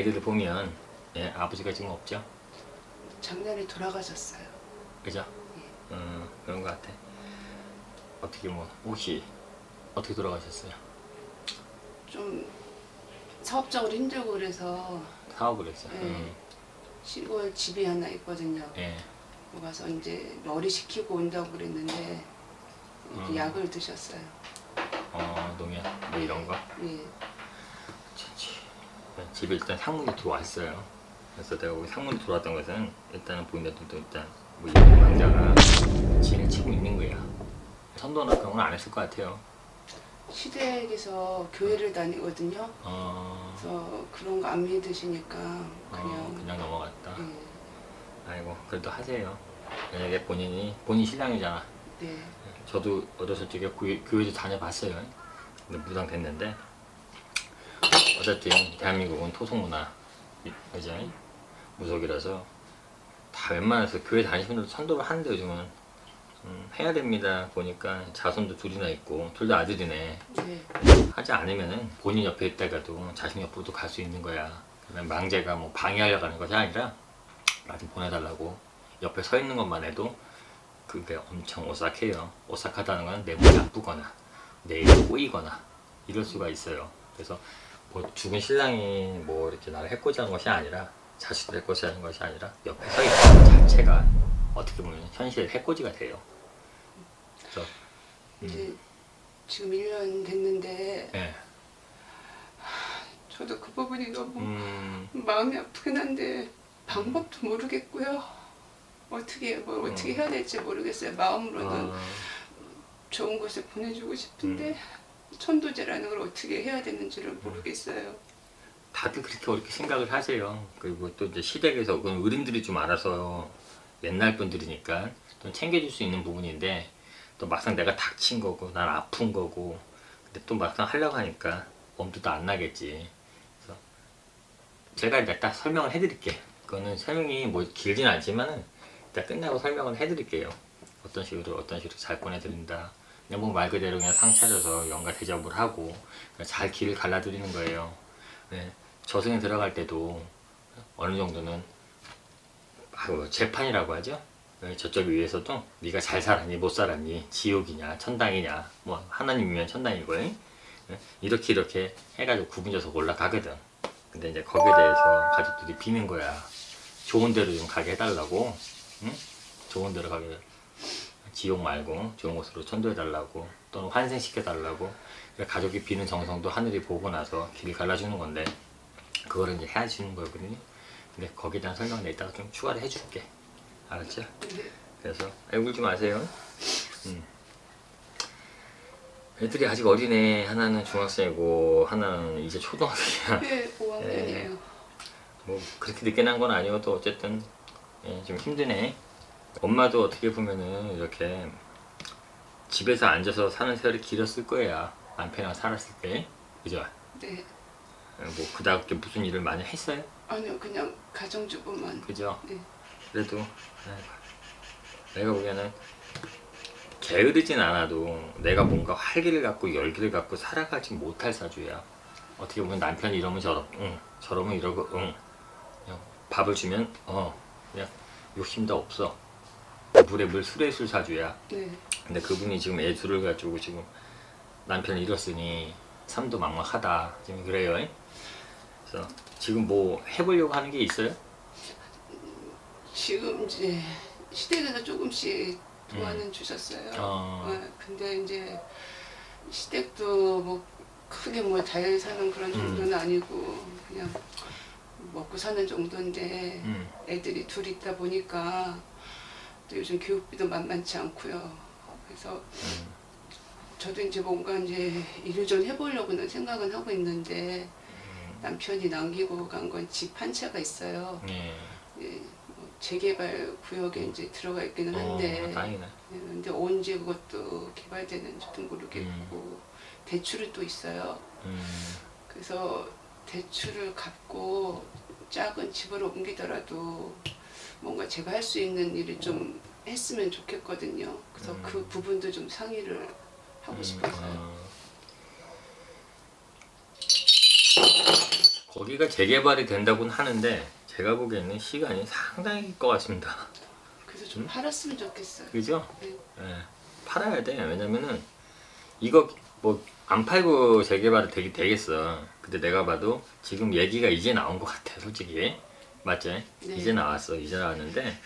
아이들을 보면 예, 아버지가 지금 없죠? 작년에 돌아가셨어요. 그죠? 예. 음, 그런 것 같아. 어떻게 뭐 혹시 어떻게 돌아가셨어요? 좀 사업적으로 힘들고 그래서 사업을 했어요. 예. 음, 시골 집이 하나 있거든요. 예. 가서 이제 머리 식히고 온다고 그랬는데 음. 약을 드셨어요. 어, 농약 뭐 이런 거. 예. 네, 집에 일단 상문이 들어왔어요. 그래서 내가 거기 상문이 들어왔던 것은 일단은 보인다도 일단 뭐 이런 망자가 진을 치고 있는 거야. 선도나 그런 건 안 했을 것 같아요. 시댁에서 교회를 다니거든요. 어, 그래서 그런 거 안 믿으시니까 어, 그냥 그냥 넘어갔다. 예. 아이고 그래도 하세요. 만약에 본인이 본인 신랑이잖아. 네. 저도 어렸을 적에 교회, 교회도 다녀봤어요. 근데 무당 됐는데 어쨌든 대한민국은 토속문화 그죠? 무속이라서 다 웬만해서 교회 다니시는 분들 선도를 하는데 요즘은 음, 해야 됩니다. 보니까 자손도 둘이나 있고 둘 다 아들이네. 네. 하지 않으면은 본인 옆에 있다가도 자신 옆으로도 갈 수 있는 거야. 그다음에 망제가 뭐 방해하려고 하는 것이 아니라 나 좀 보내달라고 옆에 서 있는 것만 해도 그게 엄청 오싹해요. 오싹하다는 건 내 몸이 아프거나 내 일이 꼬이거나 이럴 수가 있어요. 그래서 뭐 죽은 신랑이 뭐 이렇게 나를 해코지하는 것이 아니라 자식들 해코지하는 것이 아니라 옆에 서 있는 것 자체가 어떻게 보면 현실 해코지가 돼요. 그래서 이제 지금 1년 됐는데 예. 저도 그 부분이 너무 음, 마음이 아프긴 한데 방법도 모르겠고요. 어떻게 뭘 어떻게 해야 될지 모르겠어요. 마음으로는 어, 좋은 곳에 보내주고 싶은데 천도제라는 걸 어떻게 해야 되는지를 모르겠어요. 다들 그렇게 어렵게 생각을 하세요. 그리고 또 이제 시댁에서 그건 어른들이 좀 알아서 옛날 분들이니까 좀 챙겨줄 수 있는 부분인데 또 막상 내가 닥친 거고 난 아픈 거고 근데 또 막상 하려고 하니까 엄두도 안 나겠지. 그래서 제가 이제 딱 설명을 해드릴게. 그거는 설명이 뭐 길진 않지만은 일단 끝나고 설명을 해드릴게요. 어떤 식으로 어떤 식으로 잘 보내드린다. 그냥 뭐 말 그대로 그냥 상 차려서 연가 대접을 하고 잘 길을 갈라드리는 거예요. 네, 저승에 들어갈 때도 어느 정도는 아이고, 재판이라고 하죠. 네, 저쪽 위에서도 네가 잘 살았니 못 살았니 지옥이냐 천당이냐 뭐 하나님이면 천당이고 네, 이렇게 이렇게 해가지고 구분져서 올라가거든. 근데 이제 거기에 대해서 가족들이 비는 거야. 좋은 데로 좀 가게 해달라고, 응? 좋은 데로 가게 지옥 말고 좋은 곳으로 천도해달라고 또는 환생시켜달라고 가족이 비는 정성도 하늘이 보고 나서 길을 갈라주는 건데 그거를 이제 해주는 거거든요. 근데 거기에 대한 설명은 내가 좀 추가를 해줄게. 알았죠? 그래서 애 울지 마세요. 음. 애들이 아직 어리네. 하나는 중학생이고 하나는 이제 초등학생이야. 네, 5학년이에요. 뭐 그렇게 늦게 난 건 아니어도 어쨌든 예, 좀 힘드네. 엄마도 어떻게 보면은 이렇게 집에서 앉아서 사는 세월이 길었을 거야. 남편이랑 살았을 때, 그죠? 네. 뭐 그다음에 무슨 일을 많이 했어요? 아니요, 그냥 가정주부만. 그죠? 네. 그래도 아이고, 내가 보기에는 게으르진 않아도 내가 뭔가 활기를 갖고 열기를 갖고 살아가지 못할 사주야. 어떻게 보면 남편이 이러면 저러, 응, 저러면 이러고, 응. 그냥 밥을 주면, 어, 그냥 욕심도 없어. 물에 물, 술에 술 사주야. 네. 근데 그분이 지금 애 둘을 가지고 지금 남편을 잃었으니 삶도 막막하다. 지금 그래요. 그래서 지금 뭐 해보려고 하는 게 있어요? 지금 이제 시댁에서 조금씩 도와는 주셨어요. 어. 네, 근데 이제 시댁도 뭐 크게 뭐 잘 사는 그런 정도는 아니고 그냥 먹고 사는 정도인데 음. 애들이 둘 있다 보니까 또 요즘 교육비도 만만치 않고요. 그래서 음. 저도 이제 뭔가 이제 일을 좀 해보려고는 생각은 하고 있는데 남편이 남기고 간 건 집 한 채가 있어요. 예. 예, 뭐 재개발 구역에 이제 들어가 있기는 한데 어, 다행이네. 예, 근데 언제 그것도 개발되는지도 모르겠고 대출이 또 있어요. 음. 그래서 대출을 갚고 작은 집으로 옮기더라도 뭔가 제가 할 수 있는 일을 좀 했으면 좋겠거든요. 그래서 음. 그 부분도 좀 상의를 하고 싶어서요. 어. 거기가 재개발이 된다고는 하는데 제가 보기에는 시간이 상당히 길것 같습니다. 그래서 좀 팔았으면 좋겠어요. 그죠? 네. 예, 팔아야 돼. 왜냐면은 이거 뭐 안 팔고 재개발이 되겠어. 근데 내가 봐도 지금 얘기가 이제 나온 것 같아, 솔직히. 맞지? 네. 이제 나왔어. 이제 나왔는데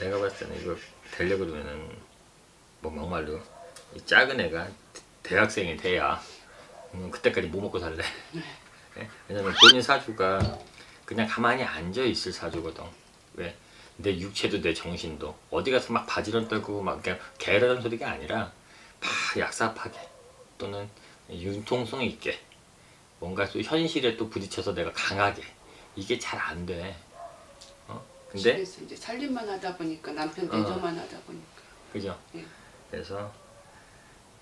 내가 봤을 때는 이거 되려 그러면은 뭐 막말로 이 작은 애가 대학생이 돼야 음, 그때까지 뭐 먹고 살래? 예? 왜냐면 본인 사주가 그냥 가만히 앉아 있을 사주거든. 왜? 내 육체도 내 정신도 어디 가서 막 바지런 떨고 막 그냥 게으르는 소리가 아니라 막 약삽하게 또는 융통성 있게 뭔가 또 현실에 또 부딪혀서 내가 강하게 이게 잘 안 돼. 어? 근데 집에서 이제 살림만 하다 보니까 남편 어. 내조만 하다 보니까. 그죠? 예. 그래서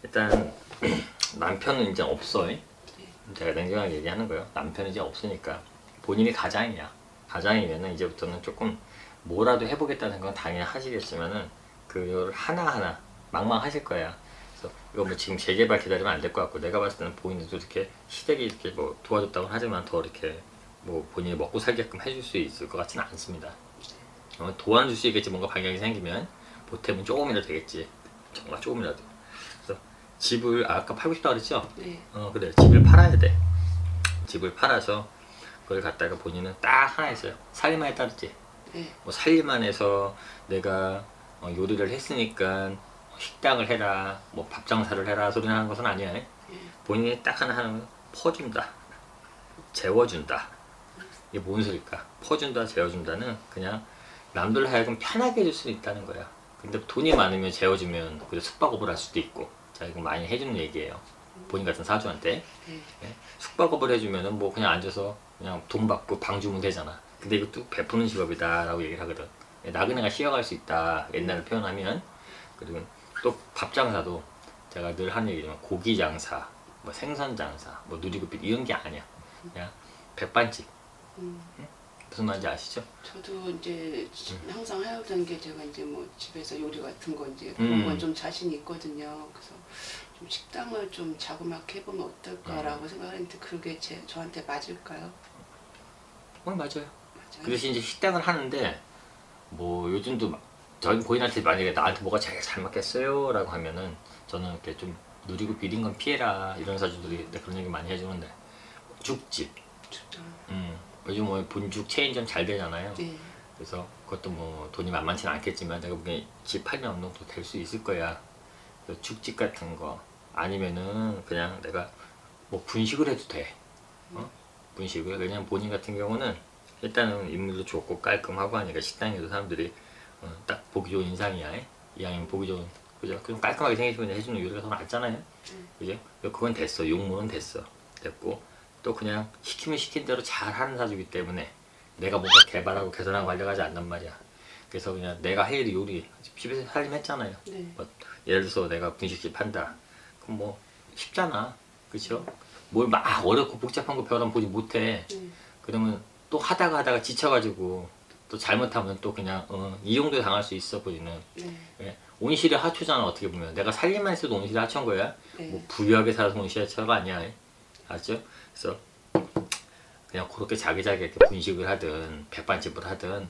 일단 남편은 이제 없어. 요 제가 냉정하게 얘기하는 거예요. 남편은 이제 없으니까 본인이 가장이야. 가장이면은 이제부터는 조금 뭐라도 해보겠다는 건 당연히 하시겠지만은 그걸 하나하나 망망하실 거야. 그래서 이거 뭐 지금 재개발 기다리면 안 될 것 같고 내가 봤을 때는 본인도 이렇게 시댁이 이렇게 뭐 도와줬다고 하지만 더 이렇게 뭐 본인이 먹고 살게끔 해줄 수 있을 것 같지는 않습니다. 어, 도와줄 수 있겠지 뭔가 방향이 생기면 보탬은 조금이라도 되겠지. 정말 조금이라도. 그래서 집을 아, 아까 팔고 싶다 그랬죠? 네. 어 그래 집을 팔아야 돼 집을 팔아서 그걸 갖다가 본인은 딱 하나 있어요 살림만에 따르지 네. 뭐 살림만 해서 내가 어, 요리를 했으니까 식당을 해라 뭐 밥 장사를 해라 소리 하는 것은 아니야 예. 본인이 딱 하나 하는 건 퍼준다 재워준다 이게 뭔 소리일까 퍼준다 재워준다는 그냥 남들 하여금 편하게 해줄 수 있다는 거야 근데 돈이 많으면 재워주면 그래 숙박업을 할 수도 있고 자 이거 많이 해주는 얘기예요 본인 같은 사주한테 네. 예? 숙박업을 해주면은 뭐 그냥 앉아서 그냥 돈 받고 방 주면 되잖아. 근데 이것도 베푸는 직업이다라고 얘기를 하거든. 예, 나그네가 쉬어갈 수 있다. 옛날을 표현하면 그리고 또 밥 장사도 제가 늘 하는 얘기지만 고기 장사, 뭐 생선 장사, 뭐 누리구빛 이런 게 아니야. 그냥 백반집 음. 무슨 말인지 아시죠? 저도 이제 음. 항상 해오던 게 제가 이제 뭐 집에서 요리 같은 거 이제 음. 그런 건 좀 자신이 있거든요. 그래서 좀 식당을 좀 자그맣게 해보면 음. 어떨까라고 생각했는데 그게 제 저한테 맞을까요? 어 맞아요. 맞아요. 그 대신 이제 식당을 하는데 뭐 요즘도 막 저희 고인한테 만약에 나한테 뭐가 제일 잘 맞겠어요? 라고 하면은 저는 이렇게 좀 누리고 비린 건 피해라 이런 사주들이 그런 얘기 많이 해주는데 죽집 진짜. 음, 요즘 뭐 본죽 체인점 잘 되잖아요. 네. 그래서 그것도 뭐 돈이 만만치는 않겠지만 내가 보기엔 집 8년 어느 정도 될 수 있을 거야. 죽집 같은 거 아니면은 그냥 내가 뭐 분식을 해도 돼. 어? 분식을? 왜냐면 본인 같은 경우는 일단은 인물도 좋고 깔끔하고 하니까 식당에도 사람들이 어, 딱 보기 좋은 인상이야. 이왕이면 보기 좋은 그죠? 그럼 깔끔하게 생기시면 해주는 요리가 더 낫잖아요. 그죠? 그건 됐어. 용무는 됐어. 됐고 또 그냥 시키면 시킨 대로 잘 하는 사주기 때문에 내가 뭔가 개발하고 개선하고 하지 않단 말이야 그래서 그냥 내가 할 일이 요리 집에서 살림했잖아요 네. 뭐 예를 들어서 내가 분식집 한다 그럼 뭐 쉽잖아 그쵸? 뭘막 어렵고 복잡한 거 배우다 보지 못해 네. 그러면 또 하다가 하다가 지쳐가지고 또 잘못하면 또 그냥 어, 이용도 당할 수 있어 보이는 네. 예, 온실의 하초잖아 어떻게 보면 내가 살림만 했어도 온실의 하초인 거야 네. 뭐 부유하게 살아서 온실의 하초가 아니야 알죠? 그래서 그냥 그렇게 자기자기 이렇게 분식을 하든 백반집을 하든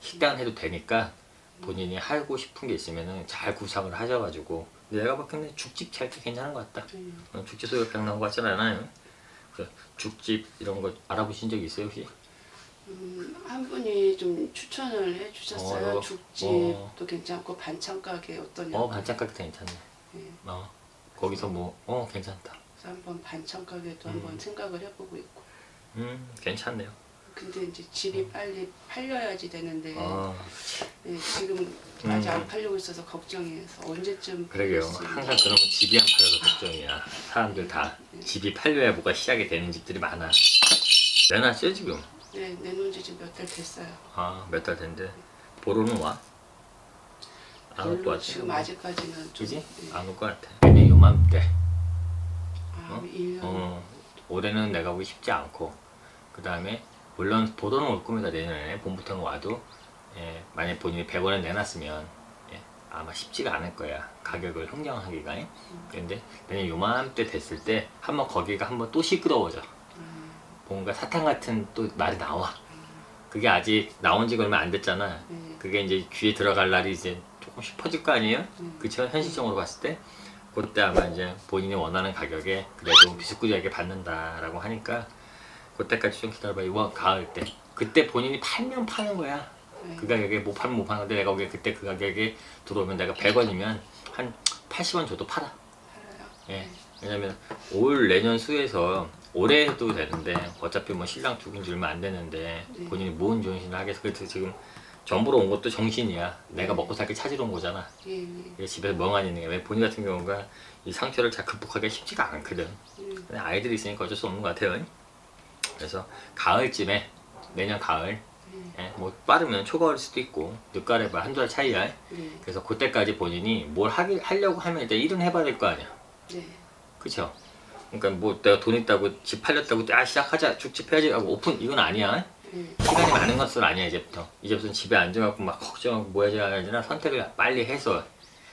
식당 해도 되니까 본인이 하고 싶은 게 있으면은 잘 구상을 하셔가지고 내가 봤을 때 죽집 잘 때 괜찮은 것 같다 네. 어, 죽집 소개팅 나온 것 같진 않아요 죽집 이런 거 알아보신 적 있어요 혹시? 음, 한 분이 좀 추천을 해주셨어요. 어, 죽집도 어. 괜찮고 반찬 가게 어떠냐. 어 반찬 가게 괜찮네 네. 어 거기서 뭐 어 괜찮다 그래서 한번 반찬 가게도 음. 한번 생각을 해보고 있고. 음 괜찮네요 근데 이제 집이 빨리 팔려야지 되는데 어 네, 지금 아직 음. 안 팔리고 있어서 걱정해서 언제쯤 그러게요. 항상 그러면 집이 안 팔려서 걱정이야 사람들 다 집이 팔려야 뭐가 시작이 되는 집들이 많아 내놨어요 지금 네, 내놓은 지 지금 몇 달 됐어요. 아 몇 달 됐는데 보러는 와? 안 올 것 같아 지금 아직까지는 좀 그지? 네. 안올 것 같아 내년 요맘때 아, 어? 1년 어, 올해는 내가 보기 쉽지 않고 그 다음에 물론 보도는 올 겁니다 내년에 봄부터는 와도 예, 만약 본인이 100원을 내놨으면 예, 아마 쉽지가 않을 거야 가격을 흥정하기가 근데 내년 요맘때 됐을 때 한번 거기가 한번 또 시끄러워져 음, 뭔가 사탕 같은 또 말이 나와. 그게 아직 나온 지가 얼마 안 됐잖아. 네. 그게 이제 귀에 들어갈 날이 이제 조금씩 퍼질 거 아니에요? 음. 그쵸? 현실적으로 봤을 때. 그때 아마 이제 본인이 원하는 가격에 그래도 비스꾸리하게 받는다라고 하니까 그때까지 좀 기다려봐. 이번 가을 때. 그때 본인이 팔면 파는 거야. 네. 그 가격에 못 팔면 못 파는 건데 내가 보기에 그때 그 가격에 들어오면 내가 100원이면 한 80원 줘도 팔아. 팔아요. 예. 왜냐면 올 내년 수에서 올해 해도 되는데 어차피 뭐 신랑 죽은 지 얼마 안 되는데 네. 본인이 뭔 정신을 하겠어. 그래서 지금 전부로 온 것도 정신이야. 내가 먹고 살게 찾으러 온 거잖아. 예, 예. 집에서 멍하니 있는 게왜 본인 같은 경우가 이 상처를 잘 극복하기가 쉽지가 않거든. 음. 근데 아이들이 있으니까 어쩔 수 없는 것 같아요. 그래서 가을쯤에 내년 가을 예, 뭐 빠르면 초가을 수도 있고 늦가을에 뭐 한두 달 차이야. 네. 그래서 그때까지 본인이 뭘 하기, 하려고 하면 일단 일은 해봐야 될 거 아니야. 네. 그쵸? 그러니까 뭐 내가 돈 있다고 집 팔렸다고 아 시작하자 죽집 해야지 하고 오픈 이건 아니야. 네. 시간이 많은 것은 아니야 이제부터. 이제부터는 집에 앉아갖고 막 걱정하고 뭐 해야 되나 선택을 빨리 해서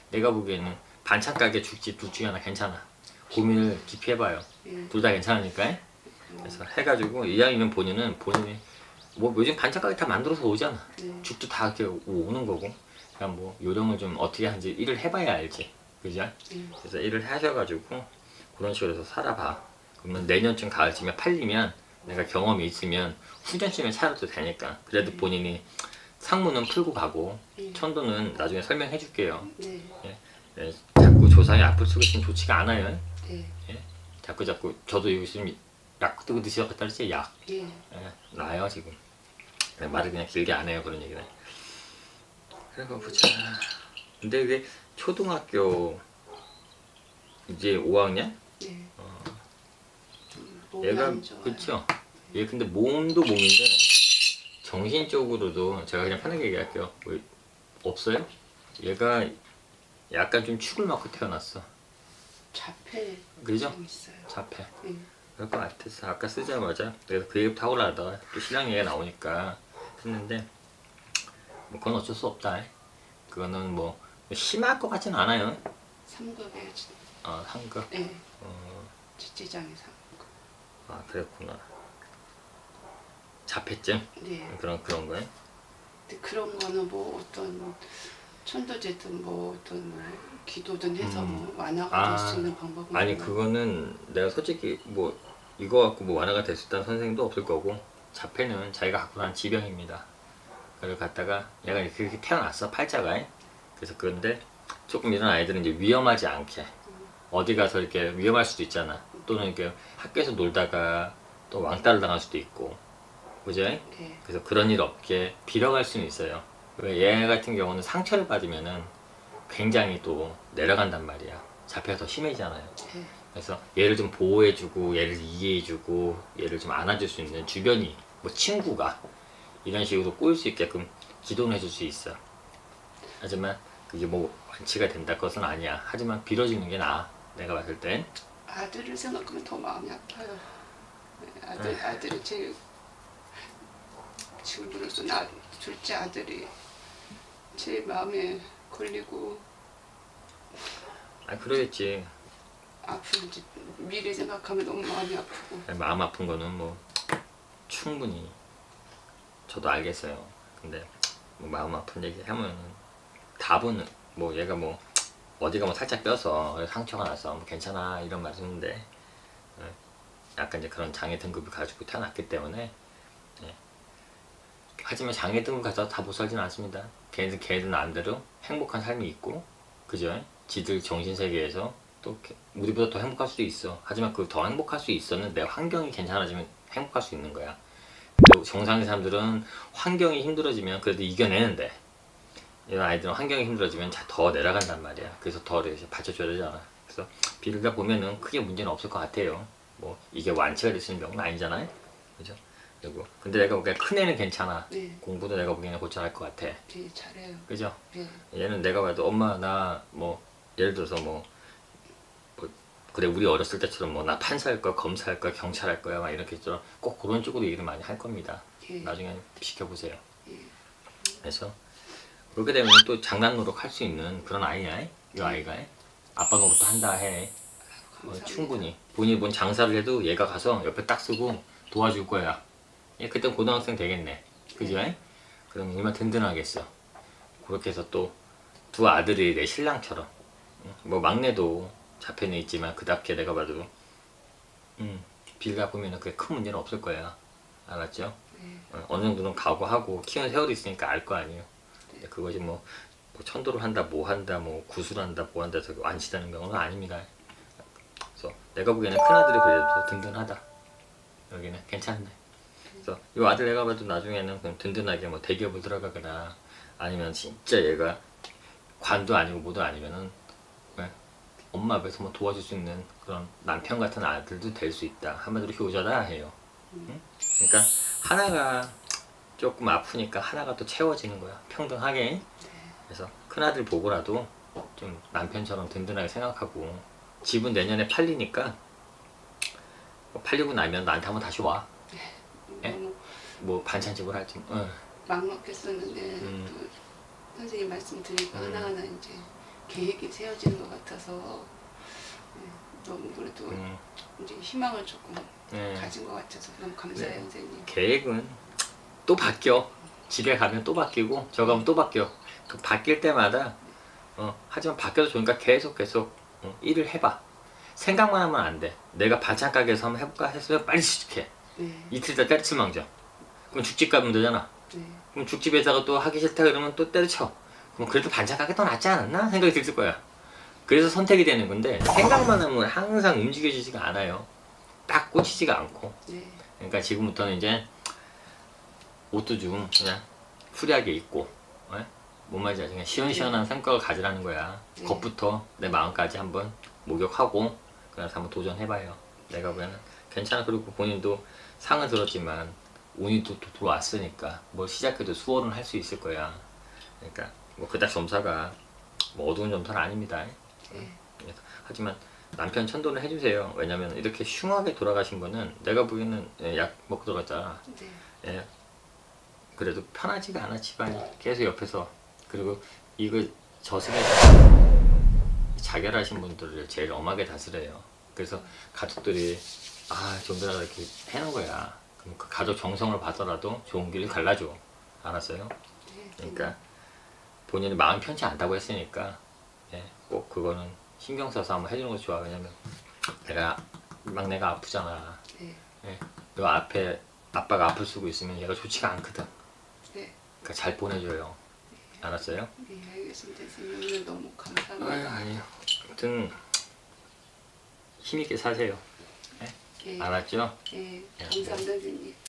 내가 보기에는 반찬 가게 죽집 둘 중에 하나 괜찮아. 고민을 깊이 해봐요. 예. 둘다 괜찮으니까. 그래서 해가지고 이왕이면 본인은 본인이 뭐 요즘 반찬 가게 다 만들어서 오잖아. 네. 죽도 다 이렇게 오는 거고. 그냥 뭐 요령을 좀 어떻게 하는지 일을 해봐야 알지. 그죠? 예. 그래서 일을 하셔가지고 그런 식으로 해서 살아봐. 그러면 내년쯤 가을쯤에 팔리면 내가 경험이 있으면 후전쯤에 차려도 되니까. 그래도 본인이 상무는 풀고 가고 예. 천도는 나중에 설명해 줄게요. 네. 예, 자꾸 조상이 앞을 쓰고 있으면 좋지가 않아요. 네. 자꾸 자꾸 저도 요즘 약 뜨고 드시었다 그랬지 약. 예. 예, 나요 지금. 그냥 말을 그냥 길게 안 해요 그런 얘기는. 그래가 보자. 근데 이게 초등학교 이제 5학년? 네. 어. 얘가 안 좋아 얘 근데 몸도 몸인데 정신적으로도 제가 그냥 편하게 얘기할게요. 뭐 없어요? 얘가 약간 좀 축을 맞고 태어났어. 자폐 그죠? 자폐. 예. 그럴 것 같아서 아까 쓰자마자 그래서 그 얘기부터 하고 나다가 또 신랑 얘기가 나오니까 했는데 뭐 그건 어쩔 수 없다. 그거는 뭐 심할 것 같진 않아요. 3급에 어, 한급. 네. 어, 지체장애 3급. 아 그랬구나. 자폐증 네. 그런 그런 거예요. 근데 그런 거는 뭐 어떤 천도제든 뭐 어떤 뭐 기도든 해서 음. 뭐 완화가 아, 될수 있는 방법은 아니 없나요? 그거는 내가 솔직히 뭐 이거 갖고 뭐 완화가 될 수 있다는 선생님도 없을 거고 자폐는 자기가 갖고 난 지병입니다. 그걸 갖다가 얘가 이렇게 태어났어 팔자가 그래서 그런데 조금 이런 아이들은 이제 위험하지 않게 어디 가서 이렇게 위험할 수도 있잖아. 또는 이렇게 학교에서 놀다가 또 왕따를 당할 수도 있고 그죠? 네. 그래서 그런 일 없게 빌어갈 수는 있어요. 왜 얘 같은 경우는 상처를 받으면은 굉장히 또 내려간단 말이야. 더 심해지잖아요. 네. 그래서 얘를 좀 보호해주고 얘를 이해해주고 얘를 좀 안아줄 수 있는 주변이 뭐 친구가 이런 식으로 꼬일 수 있게끔 기도는 해줄 수 있어. 하지만 그게 뭐 완치가 된다 것은 아니야. 하지만 빌어주는 게 나아. 내가 봤을 땐. 아들을 생각하면 더 마음이 아파요. 네, 아들 아들이 제일 지금으로서 나 둘째 아들이 제일 마음에 걸리고 아 그러겠지. 아픈 지- 미래 생각하면 너무 마음이 아프고 마음 아픈 거는 뭐 충분히 저도 알겠어요. 근데 뭐 마음 아픈 얘기 하면은 답은 뭐 얘가 뭐 어디가 뭐 살짝 뼈서 상처가 나서 뭐 괜찮아 이런 말 했는데 예, 약간 이제 그런 장애 등급을 가지고 태어났기 때문에 예. 하지만 장애 등급 가서 다못 살지는 않습니다. 걔네들 걔네들 나름대로 행복한 삶이 있고 그죠? 지들 정신 세계에서 또 우리보다 더 행복할 수도 있어. 하지만 그 더 행복할 수 있어는 내 환경이 괜찮아지면 행복할 수 있는 거야. 근데 정상의 사람들은 환경이 힘들어지면 그래도 이겨내는데 이런 아이들은 환경이 힘들어지면 자- 더 내려간단 말이야. 그래서 더 이렇게 받쳐줘야 되잖아. 그래서 비르다 보면은 크게 문제는 없을 것 같아요. 뭐 이게 완치가 될 수 있는 병은 아니잖아요. 그죠? 그리고 근데 내가 보기엔 큰 애는 괜찮아. 네, 공부도 내가 보기에는 고쳐할 것 같아. 되게 잘해요. 그죠? 네, 얘는 내가 봐도 엄마 나 뭐 예를 들어서 뭐, 뭐 그래 우리 어렸을 때처럼 뭐 나 판사할 거야 검사할 거야 경찰할 거야 막 이렇게처럼 꼭 그런 쪽으로 일을 많이 할 겁니다. 예, 나중에 시켜보세요. 예. 그래서 그렇게 되면 또 장난 노력 할 수 있는 그런 아이야 이 아이가 아빠 노릇도 한다 해 어. 충분히 본인이 뭔 장사를 해도 얘가 가서 옆에 딱 쓰고 도와줄 거야. 얘 그때 고등학생 되겠네. 그지? 네. 그럼 얼마나 든든하겠어. 그렇게 해서 또 두 아들이 내 신랑처럼. 응? 뭐 막내도 잡혀는 있지만 그답게 내가 봐도 음, 빌 갚으면 그게 큰 문제는 없을 거야. 알았죠? 네. 어, 어느 정도는 각오하고 키우는 세월이 있으니까 알 거 아니에요. 근데 그것이 뭐, 뭐 천도를 한다, 뭐 한다, 뭐 구술한다, 뭐 한다 해서 완치되는 경우는 아닙니다. 그래서 내가 보기에는 큰 아들이 그래도 든든하다. 여기는 괜찮네. 그래서 이 아들 내가 봐도 나중에는 그냥 든든하게 뭐 대기업을 들어가거나 아니면 진짜 얘가 관도 아니고 뭐도 아니면은 왜 엄마 앞에서 뭐 도와줄 수 있는 그런 남편 같은 아들도 될 수 있다. 한마디로 효자다 해요. 응? 그러니까 하나가 조금 아프니까 하나가 또 채워지는 거야. 평등하게. 그래서 큰 아들 보고라도 좀 남편처럼 든든하게 생각하고 집은 내년에 팔리니까 뭐 팔리고 나면 나한테 한번 다시 와. 뭐 반찬집을 할지. 어. 막막했었는데 음. 또 선생님 말씀 드리고 음. 하나하나 이제 계획이 세워지는 것 같아서 네, 너무 그래도 음, 이제 희망을 조금 예. 가진 것 같아서 너무 감사해요 네. 선생님. 계획은 또 바뀌어. 집에 가면 또 바뀌고 저 가면 또 바뀌어. 그 바뀔 때마다 어, 하지만 바뀌어도 좋으니까 계속 계속 어, 일을 해봐. 생각만 하면 안 돼. 내가 반찬 가게에서 한번 해볼까 했으면 빨리 시작해. 네, 이틀 다 때려칠 망정. 그럼 죽집 가면 되잖아. 네, 그럼 죽집에다가 또 하기 싫다 그러면 또 때려쳐. 그럼 그래도 반찬 가게 더 낫지 않았나 생각이 들 거야. 그래서 선택이 되는 건데 생각만 하면 항상 움직여지지가 않아요. 딱 꽂히지가 않고. 네, 그러니까 지금부터는 이제 옷도 좀 그냥 후리하게 입고, 어? 뭔 말인지 알지? 그냥 시원시원한 생각을 가지라는 거야. 네. 겁부터 내 마음까지 한번 목욕하고 그래서 한번 도전해봐요. 내가 보기에는 괜찮아. 그리고 본인도 상은 들었지만 운이 또, 또 들어왔으니까 뭘 시작해도 수월은 할 수 있을 거야. 그러니까 뭐 그닥 점사가 뭐 어두운 점사는 아닙니다. 네, 하지만 남편 천도를 해주세요. 왜냐면 이렇게 흉하게 돌아가신 거는 내가 보기에는 예, 약 먹고 들어갔잖아. 네, 예. 그래도 편하지가 않아 집안이 계속 옆에서 그리고 이거 저승에 자결하신 분들을 제일 엄하게 다스려요. 그래서 가족들이 아 좀비라도 이렇게 해놓은 거야. 그럼 그 가족 정성을 봐서라도 좋은 길을 갈라줘. 알았어요? 네, 그러니까 본인이 마음 편치 않다고 했으니까 예, 꼭 그거는 신경 써서 한번 해주는 것이 좋아. 왜냐면 내가 막내가 아프잖아. 네, 예, 너 앞에 아빠가 앞을 쓰고 있으면 얘가 좋지가 않거든. 네, 그러니까 잘 보내줘요. 알았어요? 네, 알겠습니다 선생님 오늘 너무 아유, 감사합니다. 아니요. 아무튼 힘있게 사세요. 네, 알았죠? 네, 감사합니다 선생님.